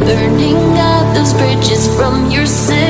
burning up those bridges from your city.